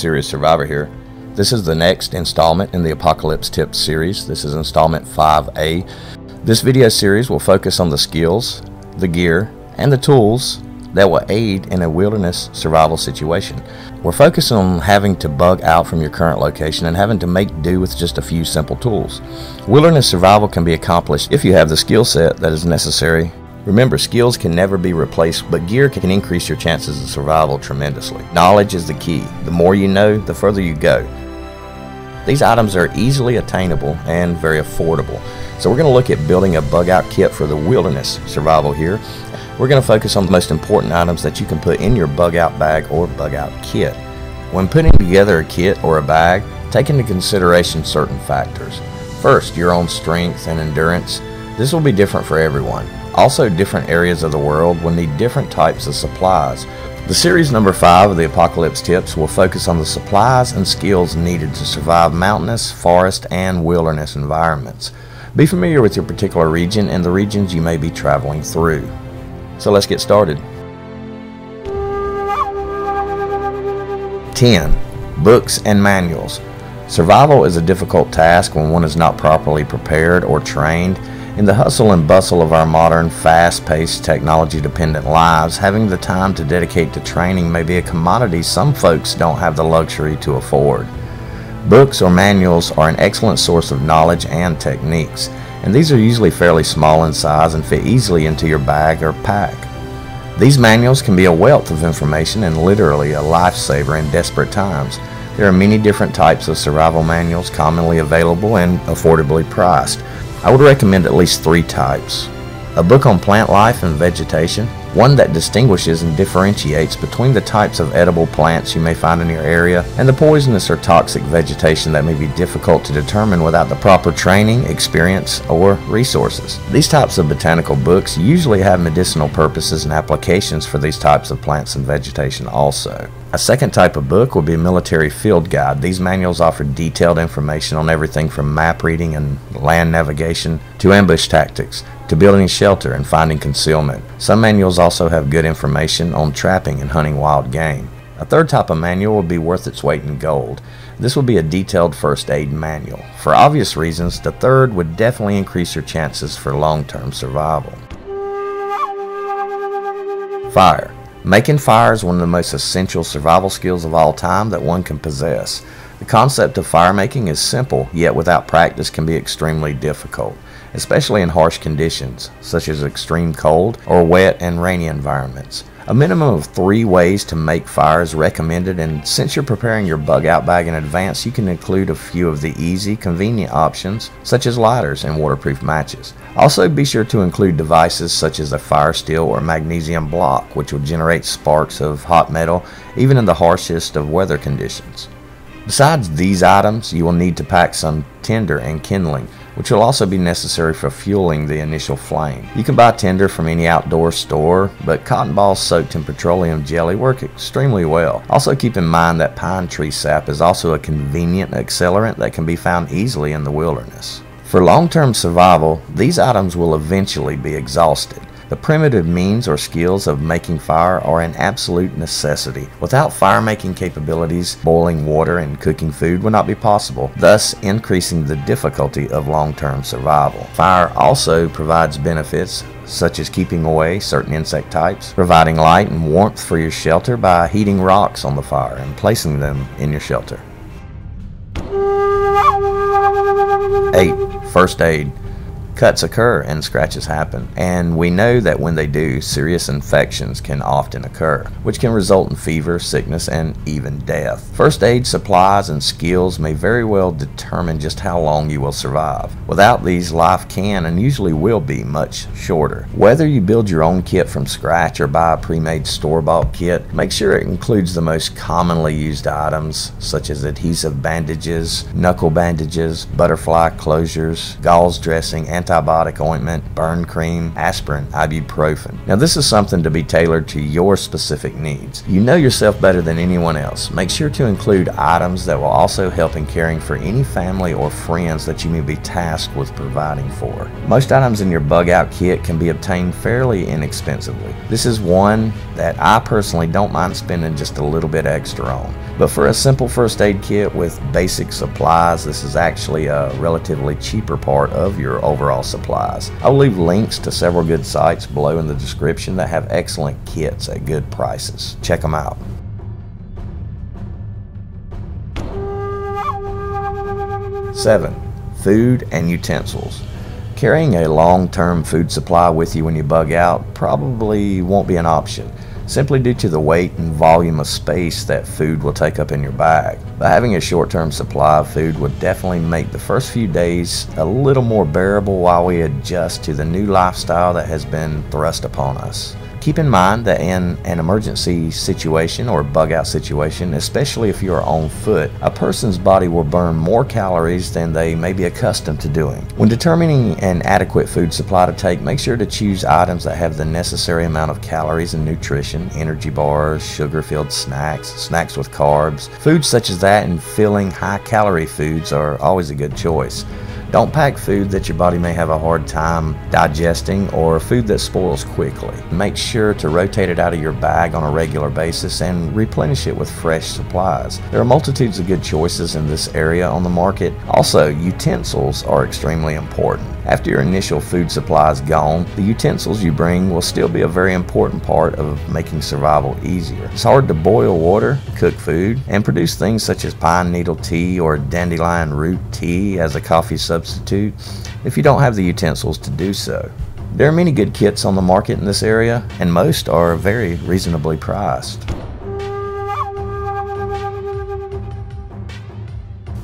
Serious Survivor here. This is the next installment in the Apocalypse Tips series. This is installment 5A. This video series will focus on the skills, the gear, and the tools that will aid in a wilderness survival situation. We're focusing on having to bug out from your current location and having to make do with just a few simple tools. Wilderness survival can be accomplished if you have the skill set that is necessary Remember, skills can never be replaced, but gear can increase your chances of survival tremendously. Knowledge is the key. The more you know, the further you go. These items are easily attainable and very affordable. So we're going to look at building a bug out kit for the wilderness survival here. We're going to focus on the most important items that you can put in your bug out bag or bug out kit. When putting together a kit or a bag, take into consideration certain factors. First, your own strength and endurance. This will be different for everyone. Also, different areas of the world will need different types of supplies. The series number 5 of the Apocalypse Tips will focus on the supplies and skills needed to survive mountainous, forest, and wilderness environments. Be familiar with your particular region and the regions you may be traveling through. So let's get started. 10. Books and Manuals Survival is a difficult task when one is not properly prepared or trained in the hustle and bustle of our modern, fast paced, technology dependent lives, having the time to dedicate to training may be a commodity some folks don't have the luxury to afford. Books or manuals are an excellent source of knowledge and techniques, and these are usually fairly small in size and fit easily into your bag or pack. These manuals can be a wealth of information and literally a lifesaver in desperate times. There are many different types of survival manuals commonly available and affordably priced. I would recommend at least three types. A book on plant life and vegetation, one that distinguishes and differentiates between the types of edible plants you may find in your area and the poisonous or toxic vegetation that may be difficult to determine without the proper training, experience, or resources. These types of botanical books usually have medicinal purposes and applications for these types of plants and vegetation also. A second type of book will be a military field guide. These manuals offer detailed information on everything from map reading and land navigation to ambush tactics to building shelter and finding concealment. Some manuals also have good information on trapping and hunting wild game. A third type of manual will be worth its weight in gold. This will be a detailed first aid manual. For obvious reasons, the third would definitely increase your chances for long-term survival. Fire. Making fire is one of the most essential survival skills of all time that one can possess. The concept of fire making is simple, yet without practice can be extremely difficult, especially in harsh conditions, such as extreme cold or wet and rainy environments. A minimum of three ways to make fire is recommended, and since you're preparing your bug out bag in advance, you can include a few of the easy, convenient options, such as lighters and waterproof matches. Also, be sure to include devices such as a fire steel or magnesium block, which will generate sparks of hot metal even in the harshest of weather conditions. Besides these items, you will need to pack some tinder and kindling, which will also be necessary for fueling the initial flame. You can buy tinder from any outdoor store, but cotton balls soaked in petroleum jelly work extremely well. Also keep in mind that pine tree sap is also a convenient accelerant that can be found easily in the wilderness. For long-term survival, these items will eventually be exhausted. The primitive means or skills of making fire are an absolute necessity. Without fire making capabilities, boiling water and cooking food would not be possible, thus increasing the difficulty of long-term survival. Fire also provides benefits such as keeping away certain insect types, providing light and warmth for your shelter by heating rocks on the fire and placing them in your shelter. 8. First aid. Cuts occur and scratches happen, and we know that when they do, serious infections can often occur, which can result in fever, sickness, and even death. First aid supplies and skills may very well determine just how long you will survive. Without these, life can and usually will be much shorter. Whether you build your own kit from scratch or buy a pre-made store-bought kit, make sure it includes the most commonly used items such as adhesive bandages, knuckle bandages, butterfly closures, gauze dressing, and antibiotic ointment, burn cream, aspirin, ibuprofen. Now this is something to be tailored to your specific needs. You know yourself better than anyone else. Make sure to include items that will also help in caring for any family or friends that you may be tasked with providing for. Most items in your bug out kit can be obtained fairly inexpensively. This is one that I personally don't mind spending just a little bit extra on. But for a simple first aid kit with basic supplies, this is actually a relatively cheaper part of your overall supplies. I'll leave links to several good sites below in the description that have excellent kits at good prices. Check them out. Seven, food and utensils. Carrying a long-term food supply with you when you bug out probably won't be an option simply due to the weight and volume of space that food will take up in your bag. But having a short-term supply of food would definitely make the first few days a little more bearable while we adjust to the new lifestyle that has been thrust upon us. Keep in mind that in an emergency situation or bug out situation, especially if you are on foot, a person's body will burn more calories than they may be accustomed to doing. When determining an adequate food supply to take, make sure to choose items that have the necessary amount of calories and nutrition, energy bars, sugar filled snacks, snacks with carbs. Foods such as that and filling high calorie foods are always a good choice. Don't pack food that your body may have a hard time digesting or food that spoils quickly. Make sure to rotate it out of your bag on a regular basis and replenish it with fresh supplies. There are multitudes of good choices in this area on the market. Also, utensils are extremely important. After your initial food supply is gone, the utensils you bring will still be a very important part of making survival easier. It's hard to boil water, cook food, and produce things such as pine needle tea or dandelion root tea as a coffee substitute if you don't have the utensils to do so. There are many good kits on the market in this area, and most are very reasonably priced.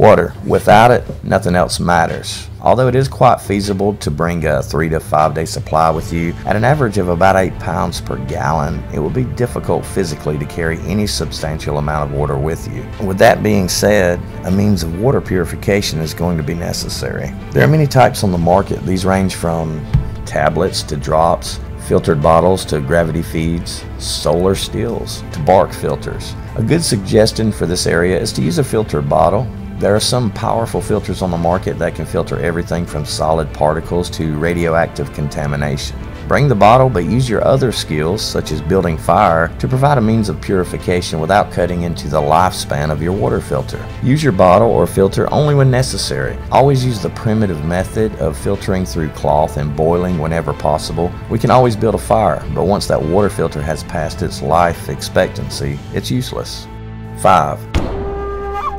Water. Without it, nothing else matters. Although it is quite feasible to bring a three to five day supply with you at an average of about 8 pounds per gallon, it will be difficult physically to carry any substantial amount of water with you. With that being said, a means of water purification is going to be necessary. There are many types on the market. These range from tablets to drops, filtered bottles to gravity feeds, solar stills to bark filters. A good suggestion for this area is to use a filtered bottle there are some powerful filters on the market that can filter everything from solid particles to radioactive contamination. Bring the bottle, but use your other skills, such as building fire, to provide a means of purification without cutting into the lifespan of your water filter. Use your bottle or filter only when necessary. Always use the primitive method of filtering through cloth and boiling whenever possible. We can always build a fire, but once that water filter has passed its life expectancy, it's useless. 5.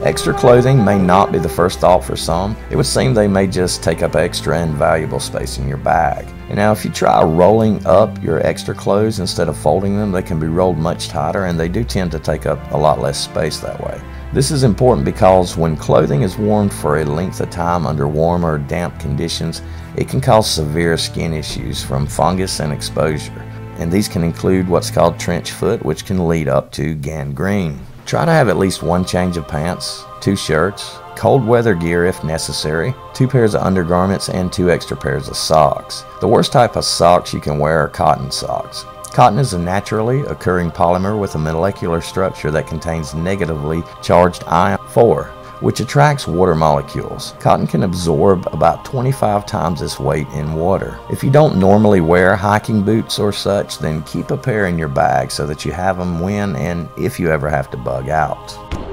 Extra clothing may not be the first thought for some. It would seem they may just take up extra and valuable space in your bag. And now if you try rolling up your extra clothes instead of folding them, they can be rolled much tighter and they do tend to take up a lot less space that way. This is important because when clothing is warmed for a length of time under warm or damp conditions, it can cause severe skin issues from fungus and exposure. And these can include what's called trench foot, which can lead up to gangrene. Try to have at least one change of pants, two shirts, cold weather gear if necessary, two pairs of undergarments, and two extra pairs of socks. The worst type of socks you can wear are cotton socks. Cotton is a naturally occurring polymer with a molecular structure that contains negatively charged ion 4 which attracts water molecules. Cotton can absorb about 25 times its weight in water. If you don't normally wear hiking boots or such, then keep a pair in your bag so that you have them when and if you ever have to bug out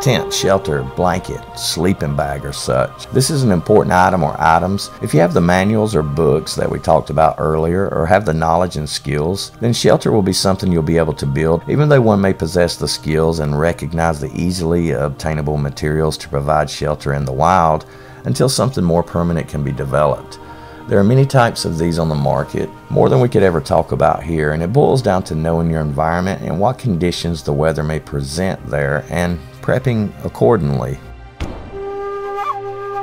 tent, shelter, blanket, sleeping bag, or such. This is an important item or items. If you have the manuals or books that we talked about earlier or have the knowledge and skills, then shelter will be something you'll be able to build even though one may possess the skills and recognize the easily obtainable materials to provide shelter in the wild until something more permanent can be developed. There are many types of these on the market, more than we could ever talk about here, and it boils down to knowing your environment and what conditions the weather may present there and prepping accordingly.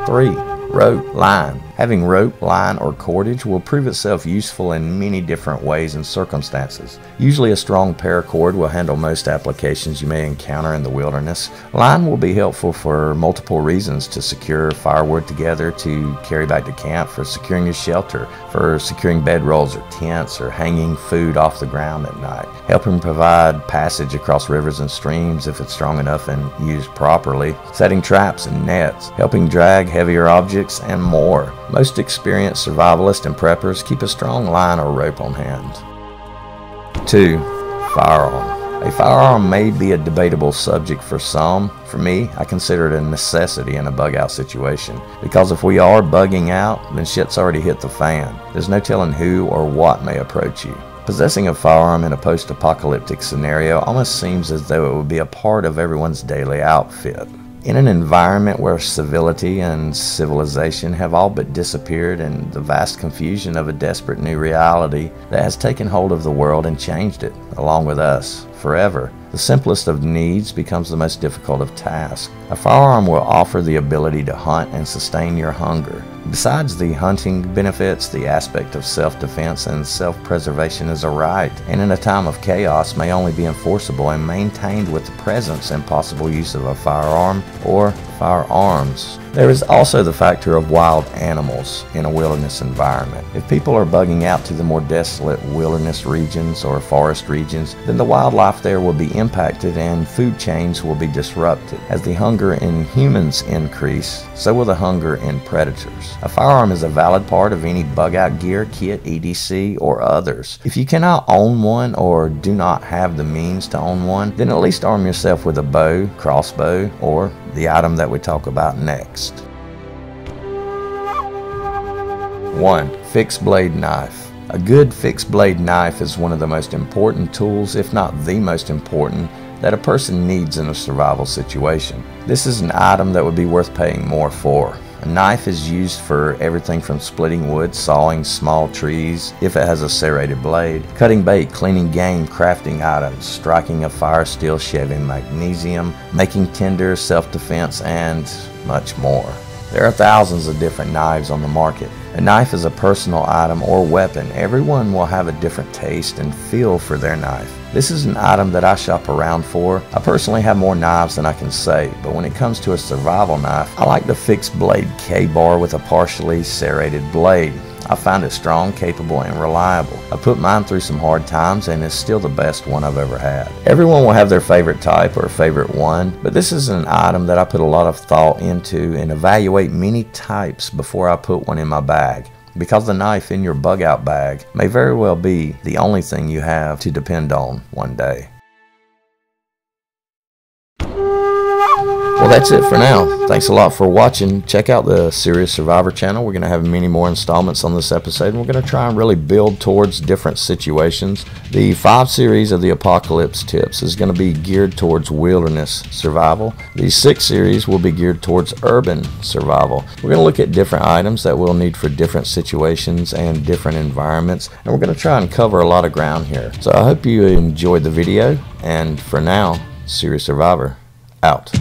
3. Rope, line. Having rope, line, or cordage will prove itself useful in many different ways and circumstances. Usually a strong paracord will handle most applications you may encounter in the wilderness. Line will be helpful for multiple reasons to secure firewood together, to carry back to camp, for securing your shelter, for securing bedrolls or tents, or hanging food off the ground at night. Helping provide passage across rivers and streams if it's strong enough and used properly. Setting traps and nets. Helping drag heavier objects and more. Most experienced survivalists and preppers keep a strong line or rope on hand. 2. Firearm. A firearm may be a debatable subject for some. For me, I consider it a necessity in a bug out situation. Because if we are bugging out, then shit's already hit the fan. There's no telling who or what may approach you. Possessing a firearm in a post apocalyptic scenario almost seems as though it would be a part of everyone's daily outfit. In an environment where civility and civilization have all but disappeared and the vast confusion of a desperate new reality that has taken hold of the world and changed it, along with us, forever, the simplest of needs becomes the most difficult of tasks. A firearm will offer the ability to hunt and sustain your hunger. Besides the hunting benefits, the aspect of self-defense and self-preservation is a right, and in a time of chaos may only be enforceable and maintained with the presence and possible use of a firearm or firearms. There is also the factor of wild animals in a wilderness environment. If people are bugging out to the more desolate wilderness regions or forest regions, then the wildlife there will be impacted and food chains will be disrupted. As the hunger in humans increase, so will the hunger in predators. A firearm is a valid part of any bug out gear, kit, EDC, or others. If you cannot own one or do not have the means to own one, then at least arm yourself with a bow, crossbow, or the item that we talk about next. 1. Fixed blade knife. A good fixed blade knife is one of the most important tools, if not the most important, that a person needs in a survival situation. This is an item that would be worth paying more for. A knife is used for everything from splitting wood, sawing small trees, if it has a serrated blade, cutting bait, cleaning game, crafting items, striking a fire steel, shaving magnesium, making tinder, self-defense, and much more. There are thousands of different knives on the market. A knife is a personal item or weapon. Everyone will have a different taste and feel for their knife. This is an item that I shop around for. I personally have more knives than I can say, but when it comes to a survival knife, I like the fixed blade Ka-Bar with a partially serrated blade. I find it strong, capable, and reliable. I put mine through some hard times and it's still the best one I've ever had. Everyone will have their favorite type or favorite one, but this is an item that I put a lot of thought into and evaluate many types before I put one in my bag because the knife in your bug out bag may very well be the only thing you have to depend on one day. Well, that's it for now. Thanks a lot for watching. Check out the Serious Survivor channel. We're going to have many more installments on this episode, and we're going to try and really build towards different situations. The five series of the Apocalypse Tips is going to be geared towards wilderness survival. The six series will be geared towards urban survival. We're going to look at different items that we'll need for different situations and different environments, and we're going to try and cover a lot of ground here. So I hope you enjoyed the video, and for now, Serious Survivor, out.